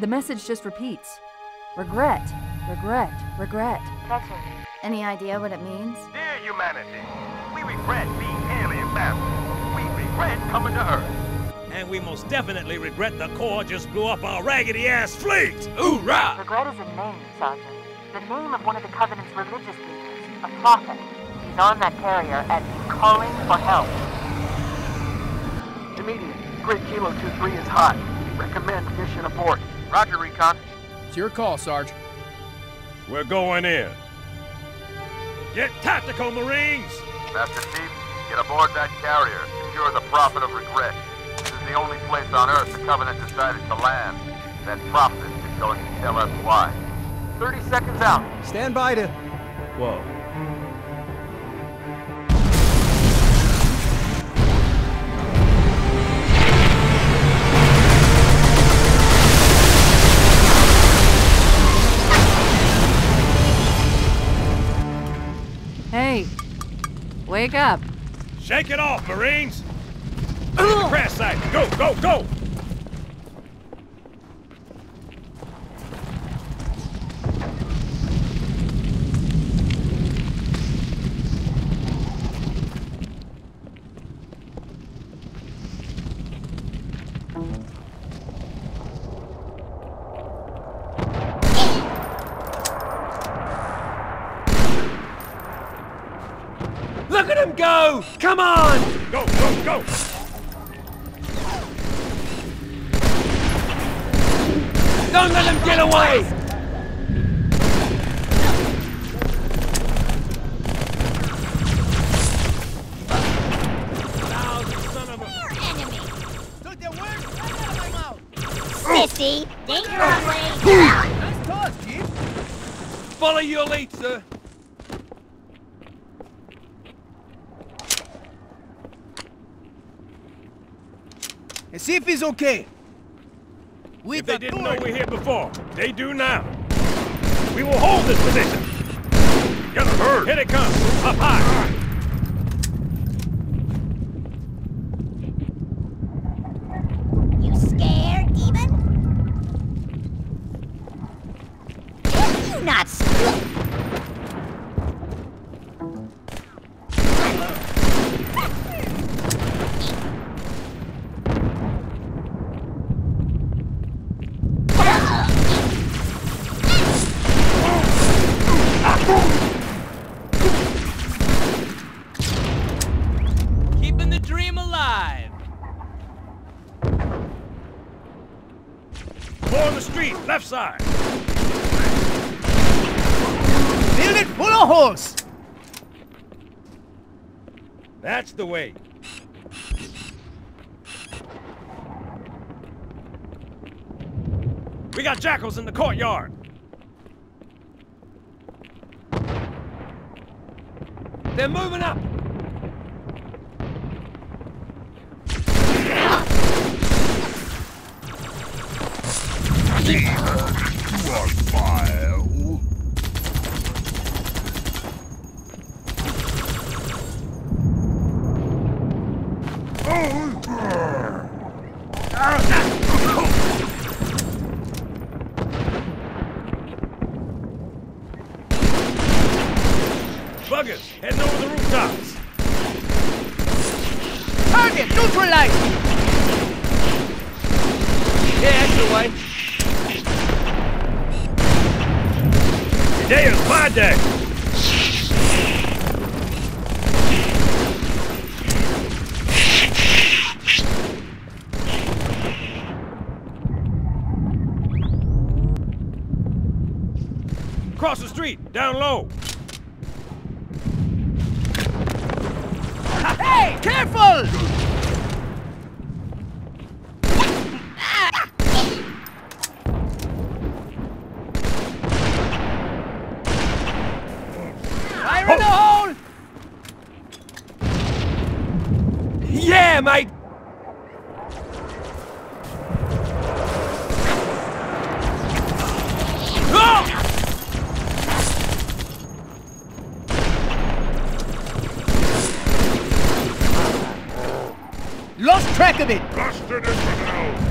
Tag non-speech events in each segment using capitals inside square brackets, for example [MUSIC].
The message just repeats. Regret, regret, regret. Any idea what it means? Dear humanity, we regret being alien masters. We regret coming to Earth. And we most definitely regret the Corps just blew up our raggedy-ass fleet! Hoorah! Regret is a name, Sergeant. The name of one of the Covenant's religious leaders, a prophet. He's on that carrier and he's calling for help. Immediate. Grid Kilo 2-3 is hot. Recommend mission abort. Roger, Recon. It's your call, Sarge. We're going in. Get tactical, Marines! Master Chief, get aboard that carrier. Secure the Prophet of Regret. This is the only place on Earth the Covenant decided to land. That Prophet is going to tell us why. 30 seconds out. Stand by to... Whoa. Wake up. Shake it off, Marines! Crash site! Go, go, go! Look at him go! Come on! Go, go, go! Don't let him get away! Lousy son of a... Sissy, danger on. Follow your lead, sir. See if he's okay. If they didn't know we're here before, they do now. We will hold this position. Get a bird. Here it comes. Up high. You scared, even? You not scared? Keeping the dream alive. Four on the street, Build it full of holes. That's the way. We got jackals in the courtyard. They're moving up. Buggers, heading over the rooftops. Target neutralized. Yeah, that's the way. Today is my day. Across the street, down low. Hey, careful! Fire in the hole! Yeah, mate. Ah! Lost track of it. Bastard infidel!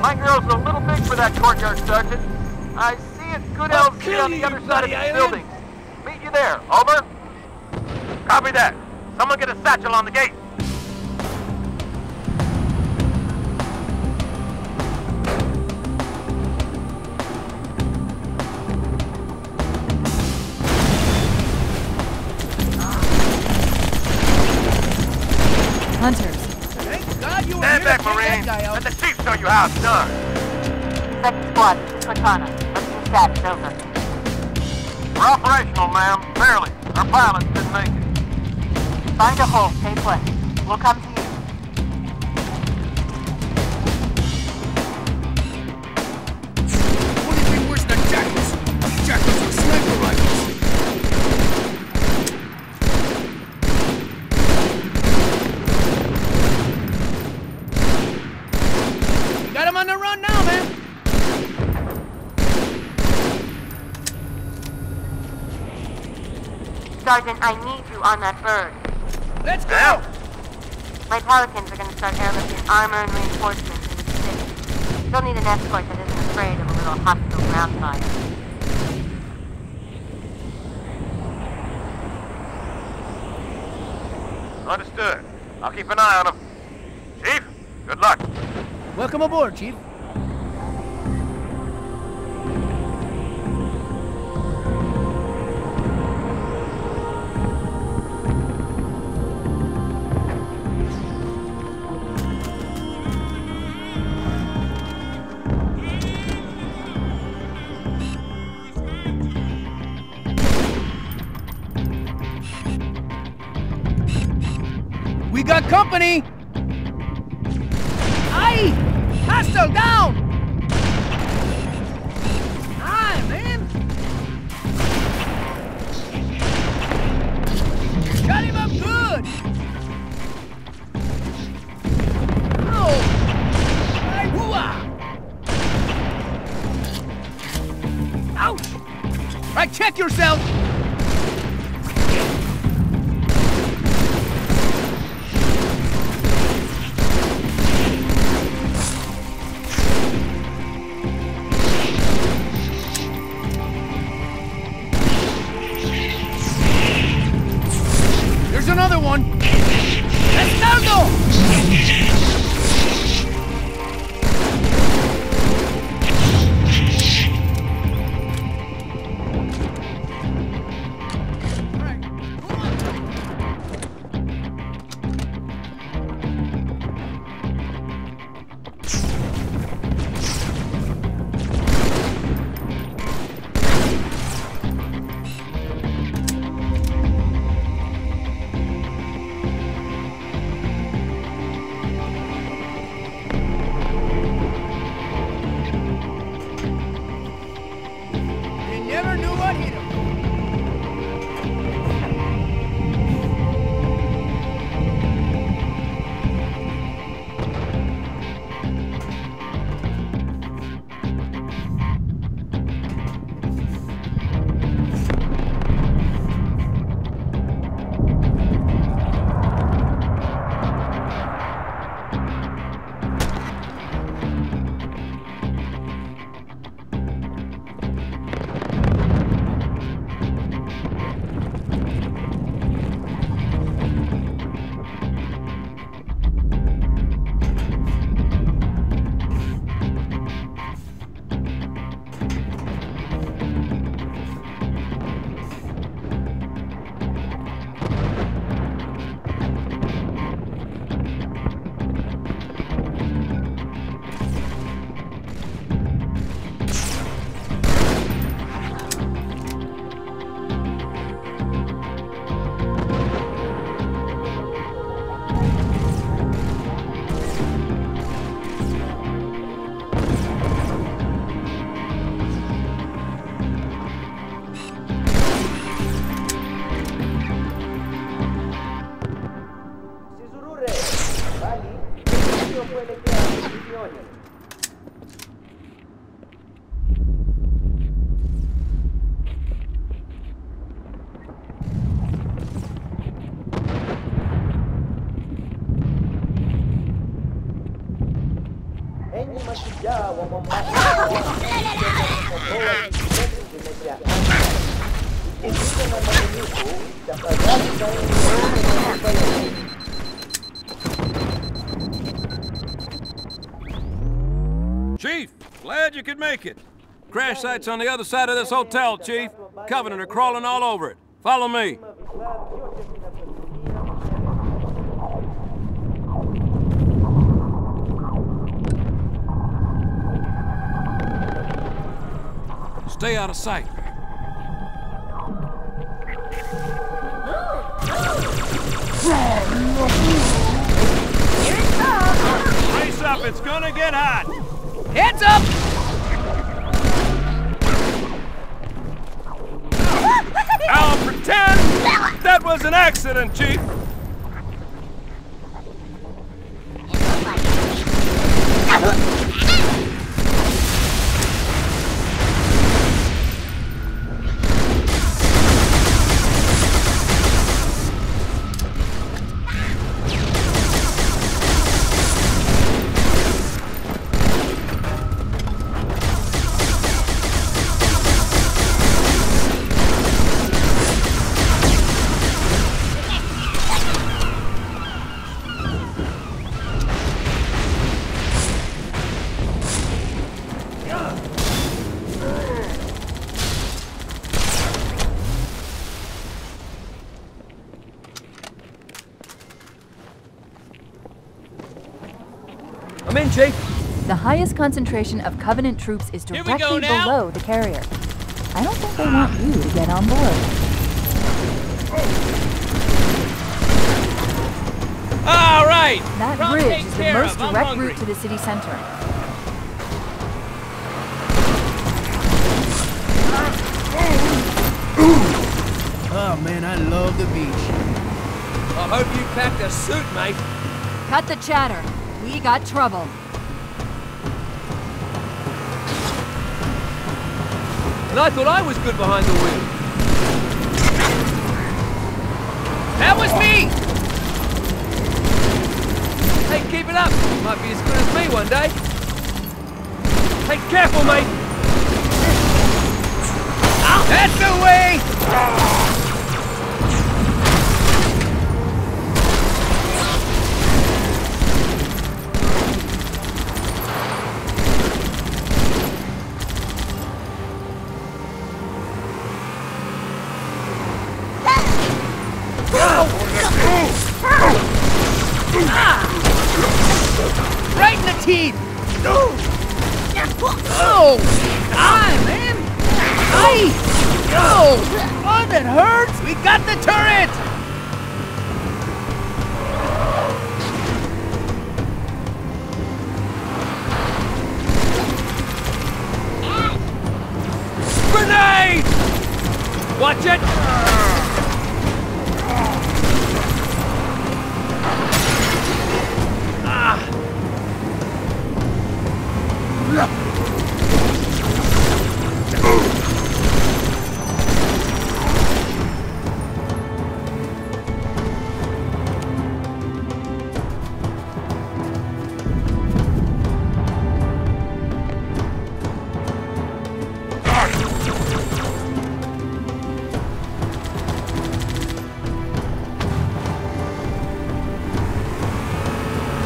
My girl's a little big for that courtyard, Sergeant. I see a good I'll LZ on the other side of alien. building. Meet you there. Over. Copy that. Someone get a satchel on the gate. Here back, to take Marine. that guy out. Let the chief show you how it's done. Second squad, Cortana. Looking status over. We're operational, ma'am. Barely. Our pilots didn't make it. Find a hole, stay put. We'll come Sergeant, I need you on that bird. Let's go. Now. My Pelicans are going to start airlifting armor and reinforcements into the city. You'll need an escort that isn't afraid of a little hostile ground fire. Understood. I'll keep an eye on him. Chief, good luck. Welcome aboard, Chief. Company! Chief, glad you could make it. Crash site's on the other side of this hotel, Chief. Covenant are crawling all over it. Follow me. Stay out of sight. Brace up, it's gonna get hot! Heads up! I'll pretend that was an accident, Chief! I'm in, Chief. The highest concentration of Covenant troops is Here we go directly below the carrier. I don't think they want you to get on board. All right. That Problem bridge is the most of. Direct route to the city center. Oh man, I love the beach. I hope you packed a suit, mate. Cut the chatter. We got trouble. And I thought I was good behind the wheel. That was me! Hey, keep it up. Might be as good as me one day. Hey, careful, mate. That's the way! Got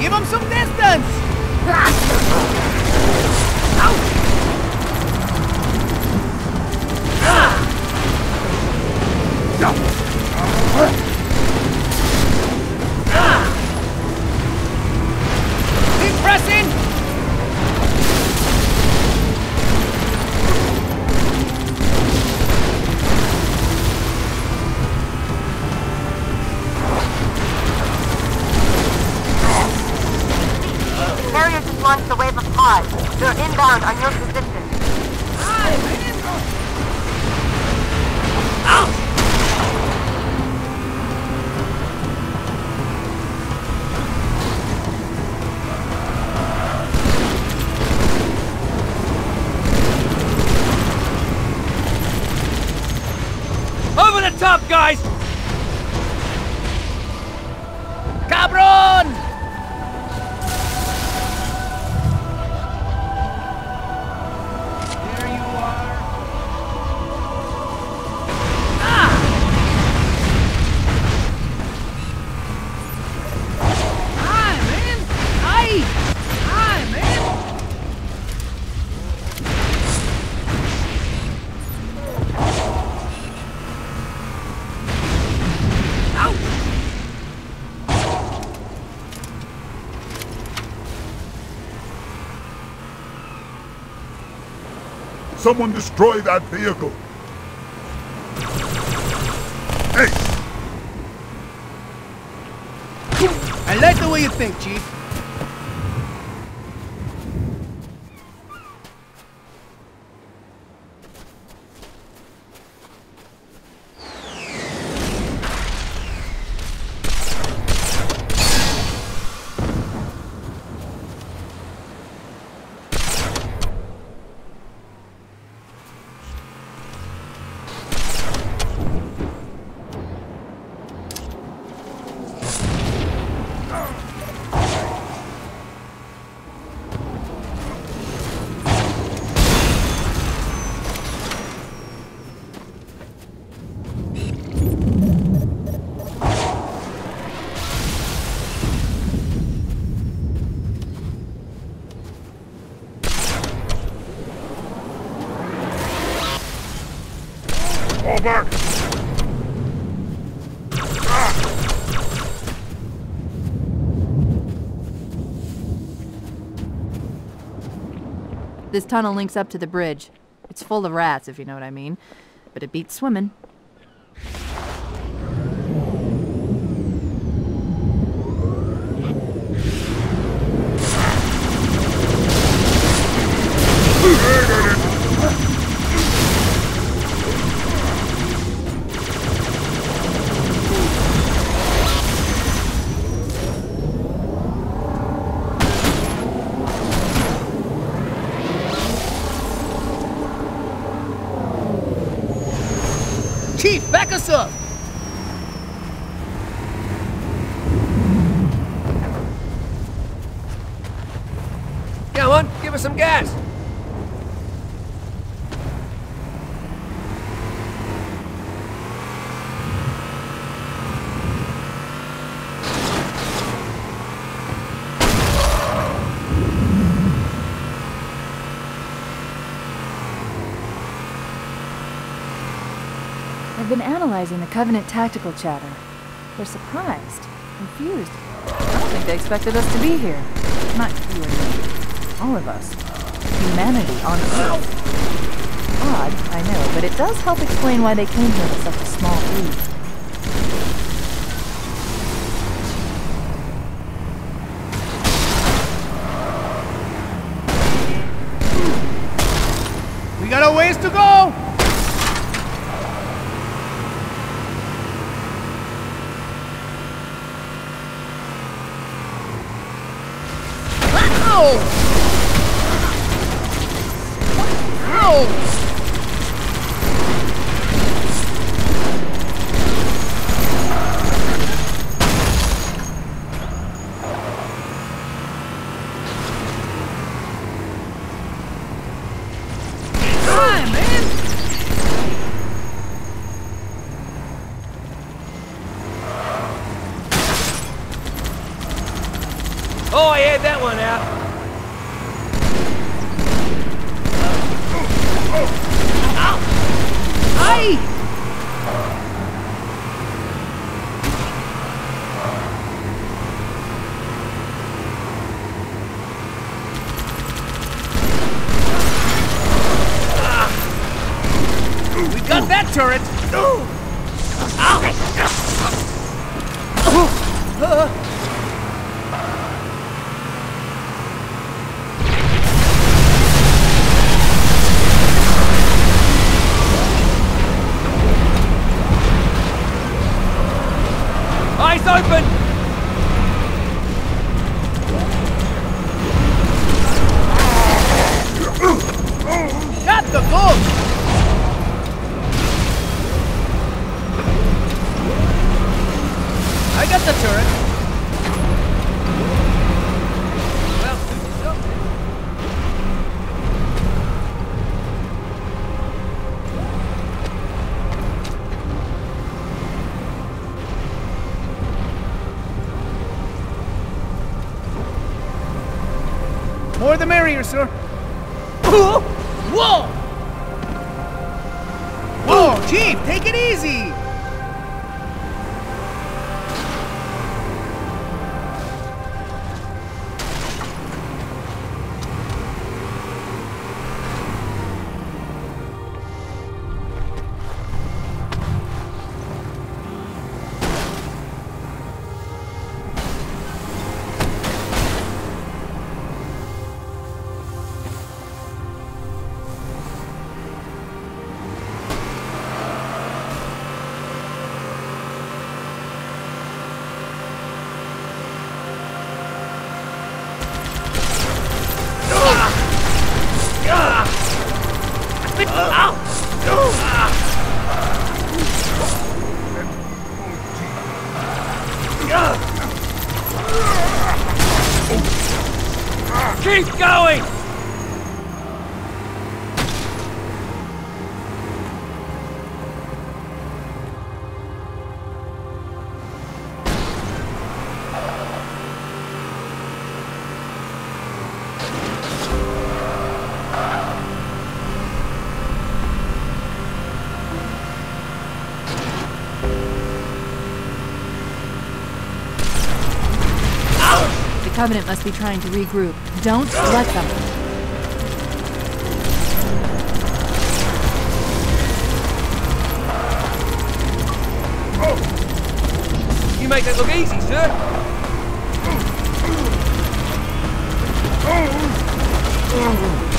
Give him some distance! [LAUGHS] Keep up, guys! Someone destroy that vehicle! Hey! I like the way you think, Chief. This tunnel links up to the bridge. It's full of rats, if you know what I mean. But it beats swimming. Up! Come on, give us some gas. Analyzing the Covenant tactical chatter. They're surprised, confused. I don't think they expected us to be here. Not you and me. All of us. Humanity on Earth. Odd, I know, but it does help explain why they came here with such a small fleet. We got a ways to go! Ow! Ow! Hi, man! Oh, I had that one out. Hi! We got that turret! Eyes open! Covenant must be trying to regroup. Don't let them. You make it look easy, sir. Hurts